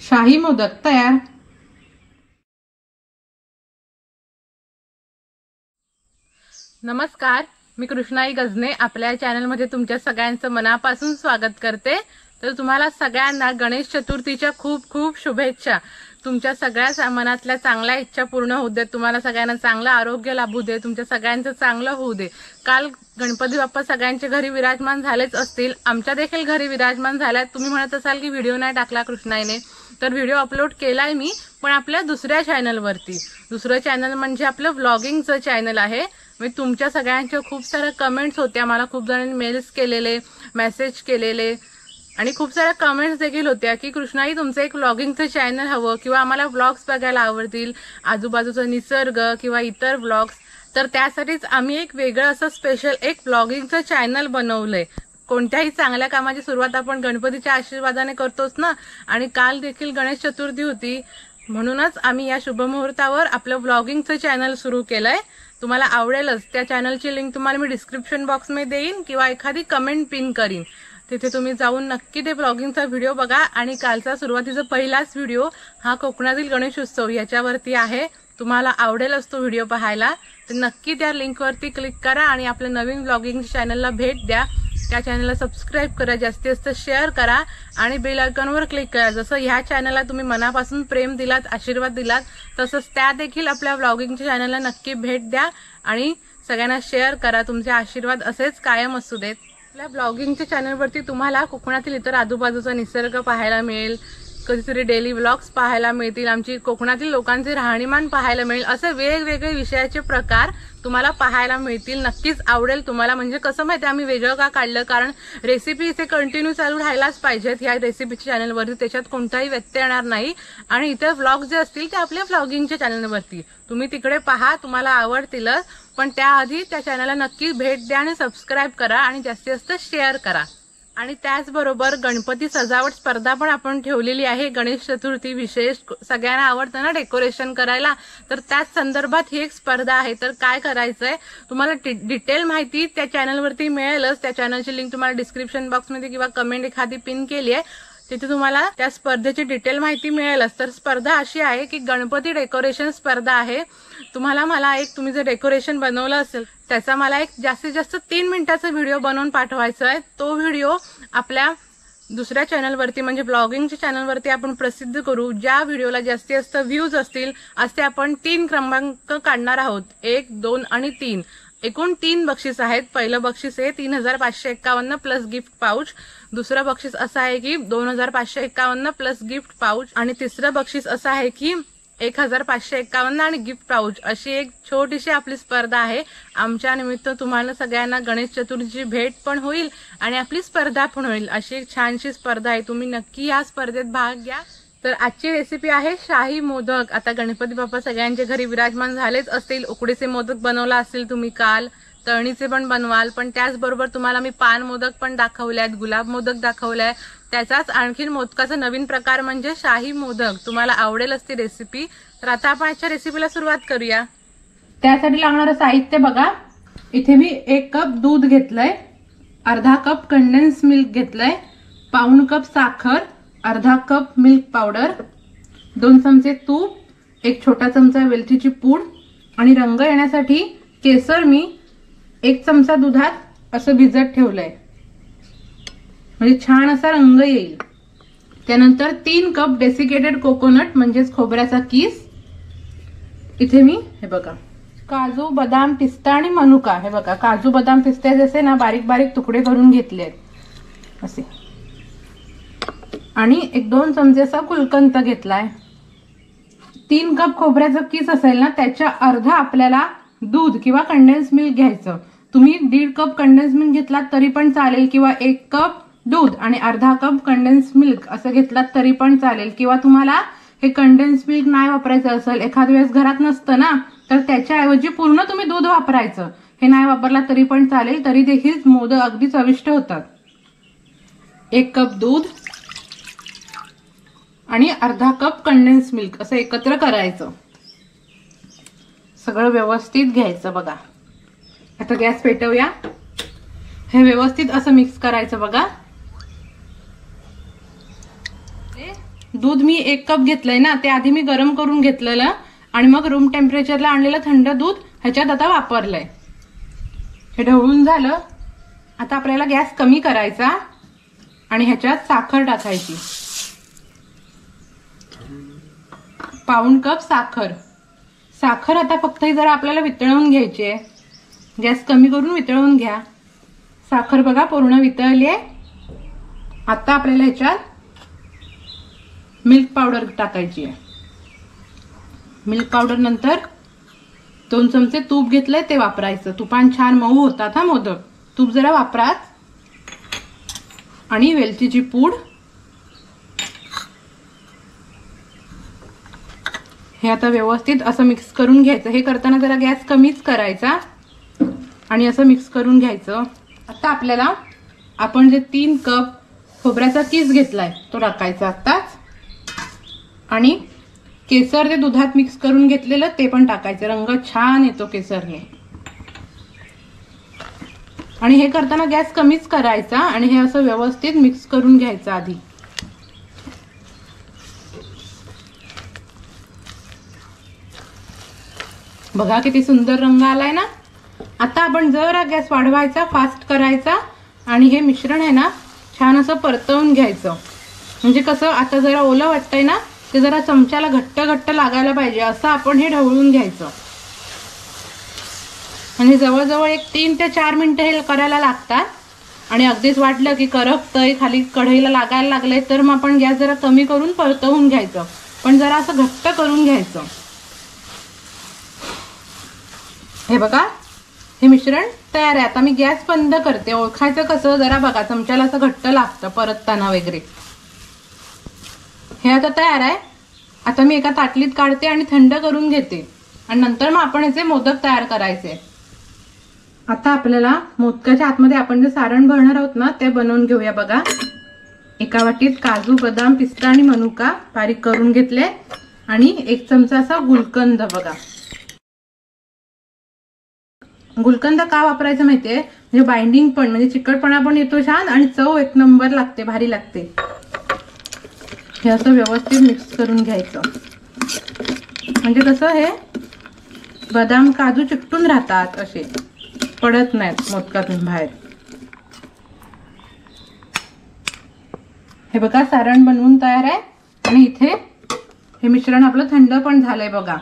शाही मोदक तयार. नमस्कार मी कृष्णाई गजने आपल्या चॅनलमध्ये तुमच्या सगळ्यांचं मनापासून स्वागत करते. तर तुम्हाला सगळ्यांना गणेश चतुर्थीच्या खूप खूप शुभेच्छा. तुमच्या सगळ्या मनातल्या चांगल्या इच्छा पूर्ण होऊ दे तुम्हाला सगळ्यांना चांगलं आरोग्य लाभू दे. तुमच्या सगळ्यांचं चांगलं होऊ दे. काल गणपती बाप्पा सगळ्यांच्या घरी विराजमान झालेच असतील. आमच्या देखील घरी विराजमान झाल्यात. तुम्ही म्हणत असाल की व्हिडिओ नाही टाकला कृष्णाईने. तर व्हिडिओ अपलोड केलाय मी पण आपल्या दुसऱ्या चॅनलवरती दुसरं चॅनल म्हणजे आपलं व्लॉगिंगचं चॅनल आहे. मी तुमच्या सगळ्यांच्या खूप साऱ्या कमेंट्स होत्या. मला खूप जणांनी मेल्स केलेले मेसेज केलेले. आणि खूप साऱ्या कमेंट्स देखील होत्या की कृष्णाई तुमचं एक व्लॉगिंगचं चॅनल हवं किंवा आम्हाला व्लॉग्स बघायला आवडतील आजूबाजूचा निसर्ग किंवा इतर व्लॉग्स तर त्यासाठीच आम्ही एक वेगळं असं स्पेशल एक व्लॉगिंगचं चॅनल बनवलंय. कोणत्याही चांगल्या कामाची सुरुवात आपण गणपतीच्या आशीर्वादाने करतोच ना? आणि काल देखील गणेश चतुर्थी होती. म्हणूनच आम्ही या शुभमुहूर्तावर आपलं व्लॉगिंगचं चॅनल सुरू केलंय. तुम्हाला आवडेलच. त्या चॅनलची लिंक तुम्हाला मी डिस्क्रिप्शन बॉक्समध्ये देईन किंवा एखादी कमेंट पिन करीन. तिथे तुम्ही जाऊन नक्की ते ब्लॉगिंगचा व्हिडिओ बघा. आणि कालचा सुरुवातीचा पहिलाच व्हिडिओ हा कोकणातील गणेश उत्सव याच्यावरती आहे. तुम्हाला आवडेल असतो व्हिडिओ पाहायला. तर नक्की त्या लिंकवरती क्लिक करा आणि आपल्या नवीन ब्लॉगिंग चॅनलला भेट द्या. त्या चॅनलला सबस्क्राईब करा जास्तीत जास्त शेअर करा आणि बेल आयकॉनवर क्लिक करा. जसं ह्या चॅनलला तुम्ही मनापासून प्रेम दिलात आशीर्वाद दिलात तसंच त्या देखील आपल्या ब्लॉगिंगच्या चॅनलला नक्की भेट द्या आणि सगळ्यांना शेअर करा. तुमचे आशीर्वाद असेच कायम असू देत. आपल्या ब्लॉगिंगच्या चॅनलवरती तुम्हाला कोकणातील इतर आजूबाजूचा निसर्ग पाहायला मिळेल. कधीतरी डेली व्लॉग्स पाहायला मिळतील. आमची कोकणातील लोकांचे राहणीमान पाहायला मिळेल. असे वेगवेगळे विषयाचे प्रकार तुम्हाला पाहायला मिळतील. नक्कीच आवडेल तुम्हाला. म्हणजे कसं माहिती आम्ही वेगळं का काढलं? कारण रेसिपी इथे कंटिन्यू चालू राहायलाच पाहिजेत. या रेसिपीच्या चॅनलवरती त्याच्यात कोणताही व्यत्यय येणार नाही. आणि इतर व्लॉग जे असतील ते आपल्या व्लॉगिंगच्या चॅनलवरती तुम्ही तिकडे पहा तुम्हाला आवडतीलच. पण त्याआधी त्या चॅनलला नक्की भेट द्या आणि सबस्क्राईब करा आणि जास्तीत जास्त शेअर करा. आणि त्याचबरोबर गणपती सजावट स्पर्धा पण आपण ठेवलेली आहे. गणेश चतुर्थी विशेष सगळ्यांना आवडतं ना डेकोरेशन करायला. तर त्याच संदर्भात ही एक स्पर्धा आहे. तर काय करायचंय? तुम्हाला डिटेल माहिती त्या चॅनलवरती मिळेलच. त्या चॅनलची लिंक तुम्हाला डिस्क्रिप्शन बॉक्समध्ये किंवा कमेंट एखादी पिन केली आहे तिथे तुम्हाला त्या स्पर्धेची डिटेल माहिती मिळेलच. तर स्पर्धा अशी आहे की गणपती डेकोरेशन स्पर्धा आहे. तुम्हाला मला एक तुम्ही जर डेकोरेशन बनवलं असेल त्याचा मला एक जास्तीत जास्त तीन मिनिटाचा व्हिडिओ बनवून पाठवायचा आहे. तो व्हिडिओ आपल्या दुसऱ्या चॅनलवरती म्हणजे ब्लॉगिंगच्या चॅनलवरती आपण प्रसिद्ध करू. ज्या व्हिडिओला जास्तीत जास्त व्ह्यूज असतील असे आपण तीन क्रमांक काढणार आहोत. एक दोन आणि तीन. एकूण तीन बक्षीस आहेत. पहिलं बक्षीस आहे तीन हजार पाचशे एक्कावन्न प्लस गिफ्ट पाऊच दुसरं बक्षीस असं आहे की दोन हजार पाचशे एक्कावन्न प्लस गिफ्ट पाऊच आणि तिसरं बक्षीस असं आहे की एक हजार पाचशे एक्कावन्न आणि गिफ्ट पाऊच अशी एक छोटीशी आपली स्पर्धा आहे. आमच्या निमित्त तुम्हाला सगळ्यांना गणेश चतुर्थीची भेट पण होईल आणि आपली स्पर्धा पण होईल. अशी एक छानशी स्पर्धा आहे. तुम्ही नक्की या स्पर्धेत भाग घ्या. तर आजची रेसिपी आहे शाही मोदक. आता गणपती बाप्पा सगळ्यांच्या घरी विराजमान झालेच असतील. उकडीचे मोदक बनवला असेल तुम्ही काल. तळणीचे पण बनवाल. पण त्याचबरोबर तुम्हाला मी पान मोदक पण दाखवले आहेत गुलाब मोदक दाखवलाय. त्याचाच आणखीन मोदकाचा नवीन प्रकार म्हणजे शाही मोदक. तुम्हाला आवडेल असती रेसिपी तर आता आपण आजच्या रेसिपीला सुरुवात करूया. त्यासाठी लागणारं साहित्य बघा. इथे मी एक कप दूध घेतलंय. अर्धा कप कंडेन्स मिल्क घेतलंय. पाऊण कप साखर. अर्धा कप मिल्क पावडर दोन चमचे तूप एक छोटा चमचा वेलचीची पूड आणि रंग येण्यासाठी केसर मी एक चमचा दुधात असं भिजत ठेवलंय. म्हणजे छान असा रंग येईल. त्यानंतर तीन कप डेसिकेटेड कोकोनट म्हणजेच खोबऱ्याचा किस. इथे मी हे बघा काजू बदाम पिस्ता आणि मनुका. हे बघा काजू बदाम पिस्ते जसे ना बारीक बारीक तुकडे करून घेतले आहेत असे. आणि एक दोन चमचे असा कुलकंत घेतलाय. तीन कप खोबऱ्याचं किस असेल ना त्याच्या अर्धा आपल्याला दूध किंवा कंडेन्स मिल्क घ्यायचं. तुम्ही दीड कप कंडेन्स मिल्क घेतलात तरी पण चालेल किंवा एक कप दूध आणि अर्धा कप कंडेन्स मिल्क असं घेतलात तरी पण चालेल. किंवा तुम्हाला हे कंडेन्स मिल्क नाही वापरायचं असेल एखाद वेळेस घरात नसतं ना तर त्याच्याऐवजी पूर्ण तुम्ही दूध वापरायचं. हे नाही वापरला तरी पण चालेल तरी देखील मोदक अगदी चविष्ट होतात. एक कप दूध आणि अर्धा कप कंडेन्स मिल्क असं एकत्र करायचं. सगळं व्यवस्थित घ्यायचं बघा. आता गॅस पेटवूया. हे व्यवस्थित असं मिक्स करायचं बघा. दूध मी एक कप घेतलंय ना ते आधी मी गरम करून घेतलेलं आणि मग रूम टेम्परेचरला आणलेलं थंड दूध ह्याच्यात आता वापरलंय. हे ढवळून झालं. आता आपल्याला गॅस कमी करायचा आणि ह्याच्यात साखर टाकायची. पाऊण कप साखर. साखर आता फक्त ही जरा आपल्याला वितळवून घ्यायची आहे गॅस कमी करून वितळवून घ्या. साखर बघा पूर्ण वितळली आहे आता आपल्याला ह्याच्यात मिल्क पावडर टाकायची आहे मिल्क पावडर नंतर दोन चमचे तूप घेतलंय ते वापरायचं. तुपान छान मऊ होतात हा मोदक. तूप जरा वापराच आणि वेलचीची पूड हे आता व्यवस्थित असं मिक्स करून घ्यायचं. हे करताना जरा गॅस कमीच करायचा. आणि असं मिक्स करून घ्यायचं. आता आपल्याला आपण जे तीन कप खोबऱ्याचा किस घेतलाय तो टाकायचा आत्ताच. आणि केसर जे दुधात मिक्स करून घेतलेलं ते पण टाकायचं. रंग छान येतो केसरने. आणि हे करताना गॅस कमीच करायचा. आणि हे असं व्यवस्थित मिक्स करून घ्यायचं आधी. बघा किती सुंदर रंग आलाय ना? आता आपण जरा गॅस वाढवायचा फास्ट करायचा आणि हे मिश्रण आहे ना छान असं परतवून घ्यायचं. म्हणजे कसं आता जरा ओलं वाटतंय ना ते जरा चमच्याला घट्ट घट्ट लागायला पाहिजे असं आपण हे ढवळून घ्यायचं. आणि जवळजवळ एक तीन ते चार मिनटं हे करायला लागतात. आणि अगदीच वाटलं की करपतंय खाली कढईला लागायला लागलंय तर मग आपण गॅस जरा कमी करून परतवून घ्यायचं. पण जरा असं घट्ट करून घ्यायचं. हे बघा. हे मिश्रण तयार आहे. आता मी गॅस बंद करते. ओळखायचं कसं? जरा बघा. चमच्याला असं घट्ट लागतं परतताना वगैरे. हे आता तयार आहे. आता मी एका ताटलीत काढते आणि थंड करून घेते. आणि नंतर मग आपण याचे मोदक तयार करायचे. आता आपल्याला मोदकाच्या आतमध्ये आपण जे सारण भरणार आहोत ना ते बनवून घेऊया बघा. एका वाटीत काजू बदाम पिस्ता आणि मनुका बारीक करून घेतले. आणि एक चमचा असा गुलकंद बघा. गुलकंद का वापरायचं माहितीये? म्हणजे बाइंडिंग पण म्हणजे चिकटपणा पण येतो छान आणि चव एक नंबर लागते भारी लागते. हे असं व्यवस्थित मिक्स करून घ्यायचं. म्हणजे कसं हे? बदाम काजू चिकटून राहतात असे. पडत नाहीत मोदकातून बाहेर. हे बघा सारण बनवून तयार आहे. आणि इथे हे मिश्रण आपलं थंड पण झालंय बघा.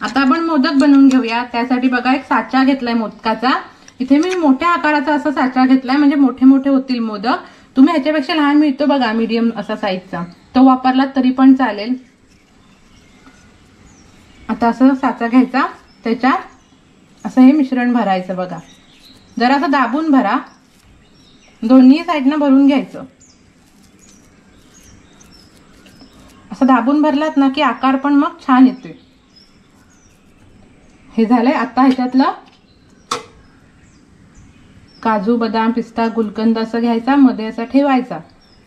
आता आपण मोदक बनवून घेऊया. त्यासाठी बघा एक साचा घेतलाय मोदकाचा. इथे मी मोठ्या आकाराचा असा साचा घेतलाय म्हणजे मोठे मोठे होतील मोदक. तुम्ही ह्याच्यापेक्षा लहान मिळतो बघा मीडियम असा साईजचा तो वापरला तरी पण चालेल. आता असं साचा घ्यायचा. त्याच्यात असं हे मिश्रण भरायचं बघा. जरा असं दाबून भरा. दोन्ही साईडनं भरून घ्यायचं. असं दाबून भरलात ना की आकार पण मग छान येतोय. हे झालंय आता ह्याच्यातलं काजू बदाम पिस्ता गुलकंद असं घ्यायचा मध्ये असा ठेवायचा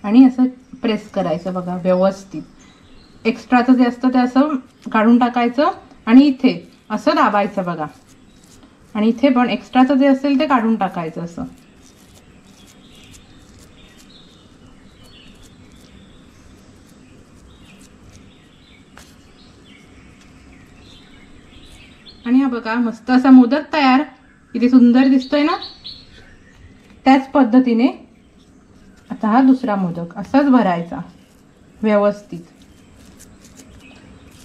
आणि असं प्रेस करायचं बघा व्यवस्थित. एक्स्ट्राचं जे असतं ते असं काढून टाकायचं आणि इथे असं दाबायचं बघा. आणि इथे पण एक्स्ट्राचं जे असेल ते काढून टाकायचं असं. बघा मस्त असा मोदक तयार. किती सुंदर दिसतोय ना? त्याच पद्धतीने आता हा दुसरा मोदक असाच भरायचा व्यवस्थित.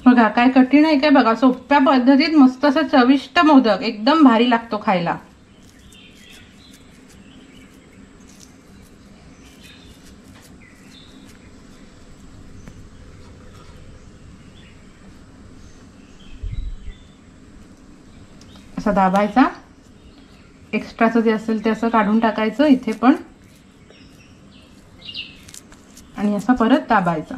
बघा काय कठीण आहे काय? बघा सोप्या पद्धतीत मस्त असं चविष्ट मोदक एकदम भारी लागतो खायला. असा दाबायचा. एक्स्ट्राचं जे असेल ते असं काढून टाकायचं इथे पण. आणि असा परत दाबायचा.